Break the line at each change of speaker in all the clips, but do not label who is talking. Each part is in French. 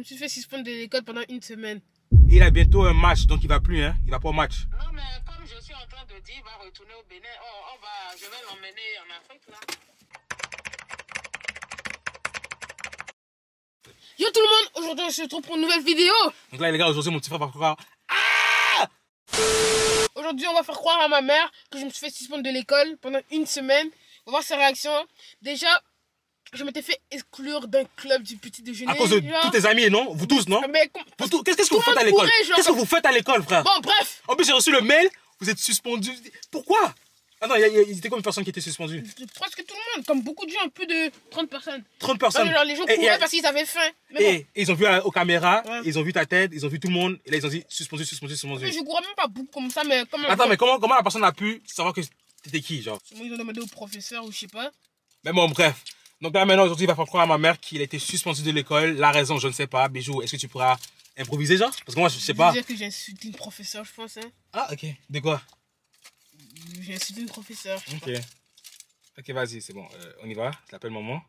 me suis fait suspendre de l'école pendant une semaine.
Et il a bientôt un match, donc il va plus, hein. Il va pas au match.
Non, mais comme je suis en train de dire, il va retourner au Bénin. Oh, on va, je vais l'emmener en Afrique, là.
Yo tout le monde, aujourd'hui on se retrouve pour une nouvelle vidéo.
Donc là, les gars, aujourd'hui, mon petit frère va croire.
Aujourd'hui on va faire croire à ma mère que je me suis fait suspendre de l'école pendant une semaine. On va voir sa réaction. Déjà, je m'étais fait exclure d'un club du petit déjeuner.
À cause de
genre.
tous tes amis, non? Vous tous, non?
Mais
Qu'est-ce que vous faites à l'école? Qu'est-ce que vous faites à l'école, frère?
Bon bref,
En plus, j'ai reçu le mail, vous êtes suspendu. Pourquoi? Ah non, il y y il était combien de personnes qui étaient suspendues
presque tout le monde, comme beaucoup de gens, plus de 30 personnes.
30
Non,
personnes.
mais genre les gens
Et- et-
couraient parce qu'ils avaient faim. Mais
Et ils ont vu à- aux caméras,
Ouais.
ils ont vu ta tête, ils ont vu tout le monde, et là ils ont dit suspendu, suspendu, suspendu.
je courais même pas beaucoup comme ça, mais comme
Attends, mais comment, comment la personne a pu savoir que t'étais qui, genre?
Ils ont demandé au professeur ou je sais pas.
Mais bon, bref. Donc là, maintenant, aujourd'hui, il va faire croire à ma mère qu'il a été suspendu de l'école. La raison, je ne sais pas. Bijou, est-ce que tu pourras improviser, genre? Parce que moi, je sais
Je
pas.
veux dire que j'ai insulté une professeure, je pense. Hein.
Ah, ok. De quoi?
J'ai insulté une professeure. je sais
Ok. Ok, vas-y, c'est bon. Euh, on y va. Je l'appelle maman.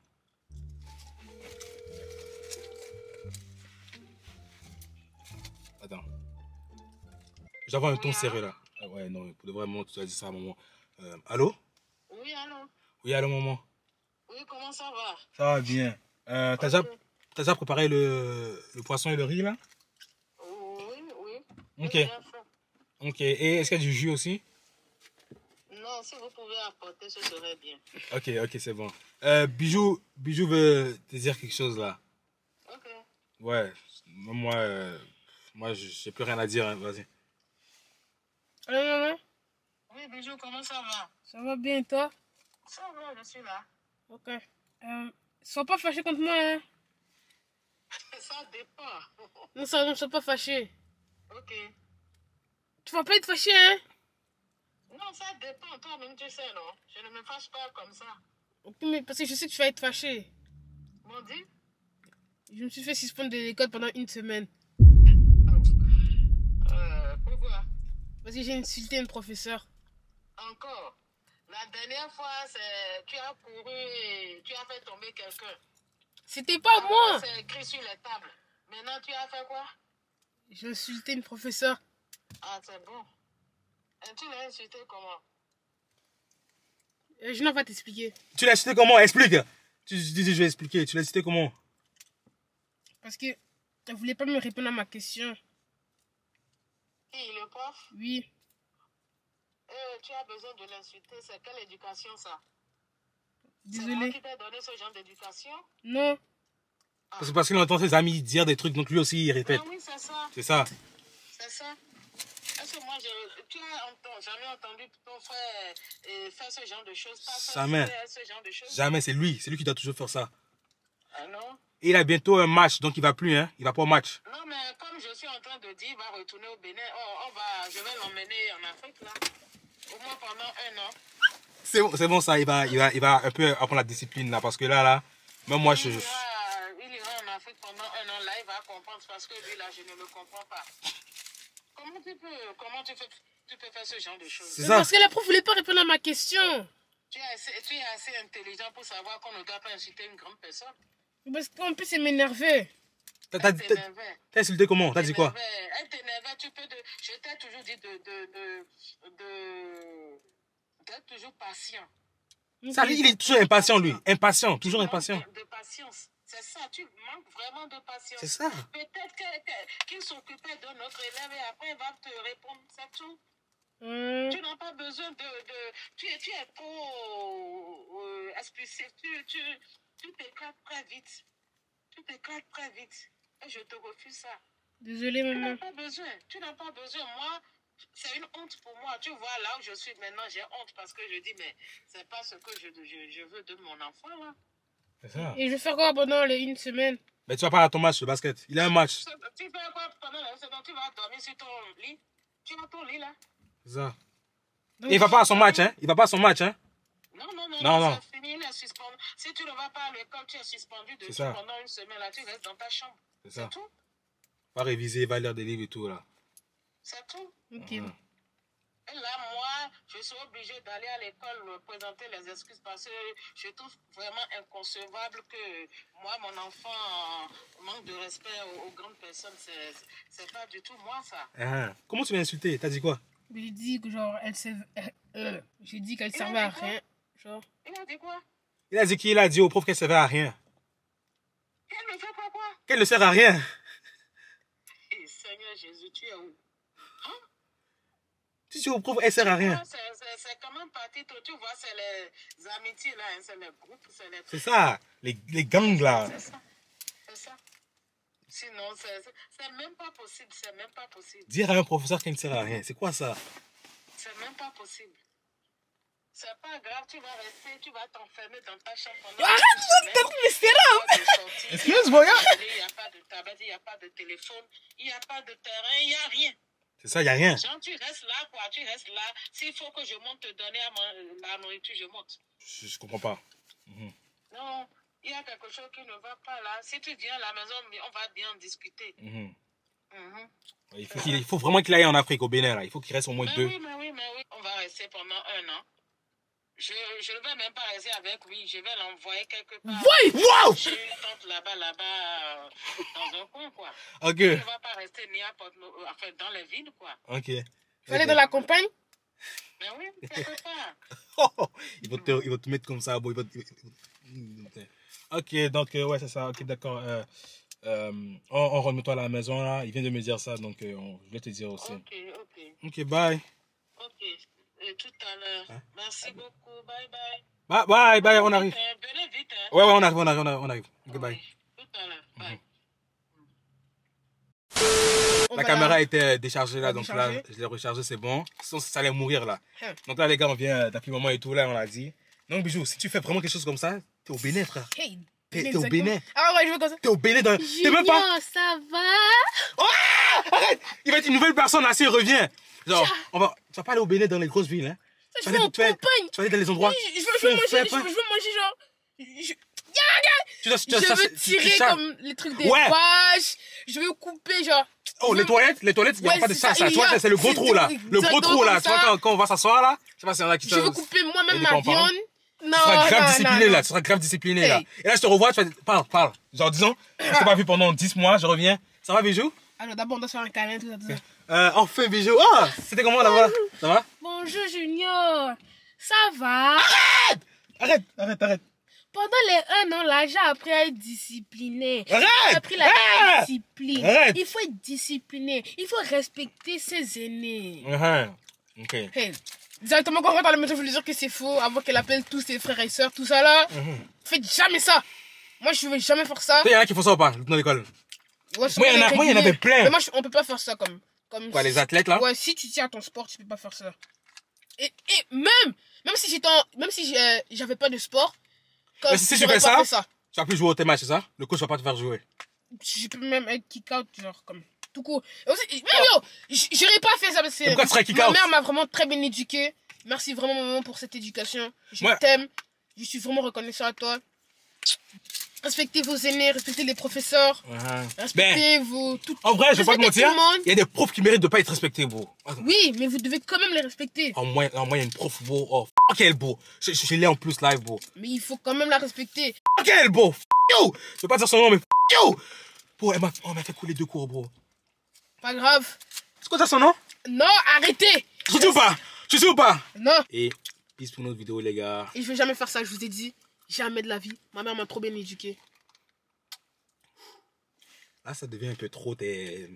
Attends. Je dois avoir un ton serré là. Ah ouais, non, pour de vrai, maman, tu dois dire ça à maman. Euh, allô?
Oui, allô?
Oui, allô, maman.
Comment ça va?
Ça va bien. Euh, T'as déjà, t'as déjà préparé le, le poisson et le riz là?
Oui, oui.
Ok.
J'ai bien fait.
Ok. Et est-ce qu'il y a du jus aussi?
Non, si vous pouvez apporter, ce serait bien.
Ok, ok, c'est bon. Euh, Bijou, Bijou veut te dire quelque chose là.
Ok.
Ouais, moi, euh, moi, j'ai plus rien à dire. hein, Vas-y.
Allô, maman
Oui, Bijou, comment ça va?
Ça va bien, toi?
Ça va, je suis là.
Ok. Euh, sois pas fâché contre moi, hein.
Ça dépend.
Non, ça, non, sois pas fâché.
Ok.
Tu vas pas être fâché, hein
Non, ça dépend. Toi-même, tu sais, non Je ne me fâche pas comme ça.
Ok, mais parce que je sais que tu vas être fâché.
Bon, dis.
Je me suis fait suspendre de l'école pendant une semaine.
Euh, pourquoi?
Parce que j'ai insulté une professeure.
Encore? La dernière fois, c'est tu as couru et tu as fait tomber quelqu'un.
C'était pas moi
C'est écrit sur les tables. Maintenant, tu as fait quoi?
J'ai insulté une professeure.
Ah, c'est bon. Et tu l'as insulté comment?
Euh, je n'en vais pas t'expliquer.
Tu l'as cité comment? Explique. Tu dis, je vais expliquer. Tu l'as cité comment?
Parce que elle voulait pas me répondre à ma question.
Qui, le prof?
Oui.
Tu as besoin de l'insulter. C'est quelle éducation, ça? C'est moi
Désolé.
qui t'ai donné ce genre d'éducation?
Non.
Parce que parce qu'il entend ses amis dire des trucs, donc lui aussi il répète.
Ah oui, c'est ça.
C'est ça.
C'est ça. Est-ce que moi, je, tu as enten- jamais entendu ton frère euh, faire ce genre de choses? Pas
Jamais.
faire ce genre de choses?
Jamais, c'est lui. C'est lui qui doit toujours faire ça.
Ah non?
Et il a bientôt un match, donc il va plus, hein. Il va pas au match.
Non, mais comme je suis en train de dire, il va retourner au Bénin. Oh, on va, je vais l'emmener en Afrique, là. Au moins pendant un an.
C'est bon, c'est bon ça. Il va, il va, il va un peu apprendre la discipline là, parce que là, là, même moi, je.
il, ira, il ira en Afrique pendant un an. Là, il va comprendre parce que lui, là, je ne le comprends pas. Comment tu peux, comment tu, fais, tu peux faire ce genre de choses?
C'est ça.
Parce que la prof voulait pas répondre à ma question.
tu es, assez, tu es assez intelligent pour savoir qu'on ne doit pas insulter une grande personne.
Parce qu'en plus, elle m'énervait.
T'as- T'as
Elle
t'as-
t'énervait.
t'as insulté comment? T'as dit quoi?
Elle t'énervait, tu peux. De, je t'ai toujours dit de. de, de, de d'être toujours patient.
Ça, il est toujours impatient, lui. Impatient, toujours
Tu manques
impatient.
De, de patience. C'est ça, tu manques vraiment de patience.
C'est ça.
Peut-être qu'il s'occupait de notre élève et après il va te répondre, c'est tout.
Hum,
Tu n'as pas besoin de. de tu, es, tu es trop euh, expulsif. Tu, tu, tu t'éclates très vite. Tu t'éclates très vite. Je te refuse ça.
Désolée,
Tu n'as
maman.
pas besoin. Tu n'as pas besoin. Moi, c'est une honte pour moi. Tu vois, là où je suis maintenant, j'ai honte parce que je dis, mais c'est pas ce que je, je, je veux de mon enfant, là.
C'est ça.
Et je vais faire quoi pendant les une semaine?
Mais tu vas pas à ton match, le basket. Il a un match.
Tu fais quoi pendant la saison? Tu vas dormir sur ton lit? Tu vas ton lit, là?
C'est ça.
Donc,
Et il va pas à son match, hein? Il va pas à son match, hein?
Non, non, non,
Non,
non,
non.
c'est fini, il est suspendu. Si tu ne vas pas à l'école, tu es suspendu de tout pendant une semaine, là, tu restes dans ta chambre.
C'est ça.
tout.
Va réviser, va lire des livres et tout, là.
C'est tout.
Ok.
Mhm.
Et là, moi, je suis obligée d'aller à l'école me présenter les excuses parce que je trouve vraiment inconcevable que moi, mon enfant, manque de respect aux, aux grandes personnes. C'est pas du tout moi, ça.
Ah, Comment tu m'as insulté? T'as dit quoi?
J'ai dit que genre, elle servait. euh, j'ai dit qu'elle servait à rien. Genre,
Il a dit quoi?
Il a dit qu'il a dit au prof qu'elle servait à rien.
Elle ne fait pas quoi
Qu'elle ne sert à rien.
Eh, Seigneur Jésus, tu es où?
Tu dis au prof elle sert à rien.
C'est- même parti, toi, tu vois, c'est les amitiés là, hein, c'est les groupes, c'est les
C'est ça, les, les gangs là.
C'est ça. C'est ça. Sinon, c'est même pas possible. C'est même pas possible.
Dire à un professeur qu'elle ne sert à rien, c'est quoi ça?
C'est même pas possible. C'est pas grave, tu vas rester, tu vas t'enfermer dans ta chambre.
Arrête,
Pas de sortie,
Excuse-moi, gars.
Il n'y a pas de tabac, il n'y a pas de téléphone, il n'y a pas de terrain, il n'y a rien.
C'est ça, y a rien.
Genre, tu restes là, quoi, tu restes là. S'il faut que je monte te donner à la nourriture, je monte.
Je, je comprends pas.
Non, il y a quelque chose qui ne va pas là. Si tu viens à la maison, on va bien en discuter.
Mhm.
Mhm.
Il, faut il faut vraiment qu'il aille en Afrique, au Bénin là. Il faut qu'il reste au moins
Mais
deux.
oui, mais oui, mais oui. On va rester pendant un an. Je, je ne vais même pas rester avec lui. Je vais l'envoyer quelque part.
Ouais
Wow
J'ai une tante là-bas, là-bas, euh, dans un coin, quoi.
Ok.
Il ne va pas rester ni à Porte- euh, enfin, dans les villes, quoi.
Ok.
Fallait dans la campagne?
Mais oui, quelque part.
Oh, oh. il, va te, te mettre comme ça, bon, te- Ok, donc, euh, ouais, c'est ça. Ok, d'accord. Euh, euh, on, on remet-toi à la maison là. Il vient de me dire ça, donc euh, on- je voulais te dire aussi.
Ok, ok,
Ok, bye.
Tout à l'heure.
Hein?
Merci beaucoup. Bye bye.
Bye, bye, bye, on arrive.
Euh, Venez vite, hein.
Ouais, ouais, on arrive, on arrive, on arrive. On arrive. Ok, bye.
Oui, Tout à l'heure. Bye.
On
La caméra était déchargée là,
la
donc là, je l'ai rechargée, c'est bon. Sinon, ça allait mourir là. Donc là, les gars, on vient d'appeler maman et tout, là, on l'a dit. Donc, bijou, si tu fais vraiment quelque chose comme ça, t'es au Bénin, frère.
Hey,
T'es au. Bénin.
Ah ouais, je veux comme ça.
T'es au Bénin. Dans... T'es même pas.
Ça va?
Arrête Il va être une nouvelle personne là, s'il revient. Genre, on va... tu vas pas aller au Bénin dans les grosses villes, hein.
Je
Tu vas
en
aller- tu vas-
campagne
tu vas aller dans les endroits.
Je je veux, je veux
Fais-
manger,
fais
je veux, je veux manger genre... Je,
Tu dois, tu dois-
je
ça,
veux tirer comme les trucs des
Ouais.
vaches. Je veux couper genre...
Oh, les toilettes, les toilettes, il n'y a
Ouais,
pas de ça,
ça,
ça.
a-
c'est le gros trou là. Le gros trou là. Tu vois,
ça.
quand, quand on va s'asseoir là, je sais pas si en a qui
Je veux couper moi-même ma viande. Non,
Tu seras grave
non,
discipliné
non,
là,
non.
tu seras grave discipliné là. Et là, je te revois, tu fais, parle, parle. Genre, disons, je t'ai pas vu pendant 10 mois, je reviens. Ça va, bijou?
Alors d'abord, on doit se faire un câlin, tout ça, tout ça.
Euh, Enfin, bijou. Oh, c'était comment là-bas? Ça va?
Bonjour Junior, ça va?
Arrête, arrête, arrête.
Pendant les un an là, j'ai appris à être discipliné. J'ai
Arrête
appris la
Ah
discipline.
Arrête.
Il faut être discipliné. Il faut respecter ses aînés.
Uh-huh. Ok.
Hey, directement quand on rentre dans la maison, je veux lui dire que c'est faux, avant qu'elle appelle tous ses frères et sœurs, tout ça là.
Mhm.
Faites jamais ça. Moi, je vais jamais faire ça.
Il y en a qui font ça ou pas? Dans l'école Moi, il y en a-
c'est
moi, il y en avait plein.
Mais moi, je- on peut pas faire ça comme. Comme
Quoi, les athlètes là
Ouais, si tu tiens à ton sport, tu peux pas faire ça. Et, et même, même si j'étais en- même si euh, j'avais pas de sport, comme
si tu fais ça,
fait ça.
Tu vas plus jouer au tes matchs, c'est ça? Le coach va pas te faire jouer.
Je peux même être kick out, genre, comme, tout court. Et aussi, même yo, j'aurais pas fait ça parce que
pourquoi tu serais kick
ma
out
mère m'a vraiment très bien éduqué. Merci vraiment, maman, pour cette éducation. Je
Ouais.
t'aime. Je suis vraiment reconnaissant à toi. Respectez vos aînés, respectez les professeurs,
Ben,
respectez vos. Tout...
en vrai, je vais pas te mentir, il y a des profs qui méritent de pas être respectés, bro.
Oui, mais vous devez quand même les respecter.
En moins, en moins, il y a une prof, bro. Oh, f elle, bro. Je, je, je l'ai en plus live, bro.
Mais il faut quand même la respecter.
F elle, bro. F you. Je veux pas dire son nom, mais f you. Bro, elle m'a oh, elle m'a fait couler deux cours, bro.
Pas grave.
C'est quoi ça son nom?
Non, arrêtez.
Tu sais ou pas? Tu sais ou pas?
Non.
Et peace pour notre vidéo, les gars.
Et je vais jamais faire ça, je vous ai dit. Jamais de la vie. Ma mère m'a trop bien éduqué.
Là, ça devient un peu trop, t'es...